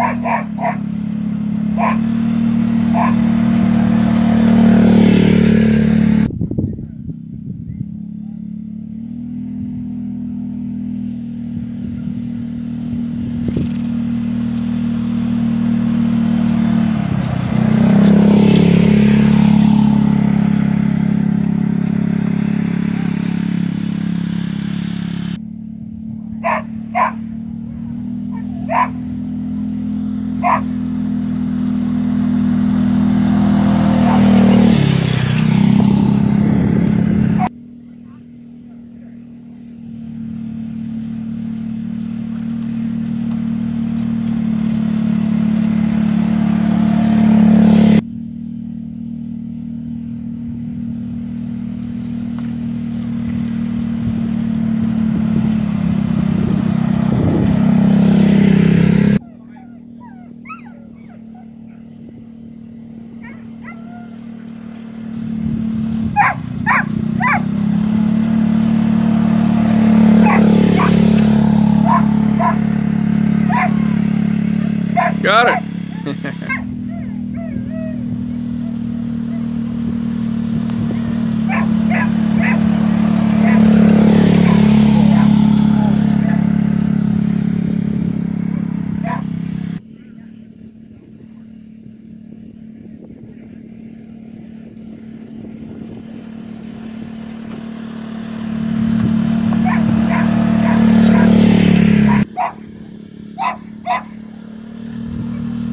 Ha ha ha! Got it.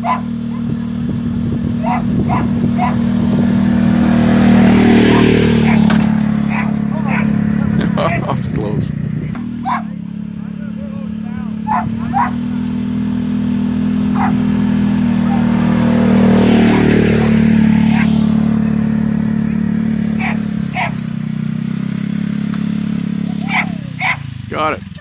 That's close. Got it.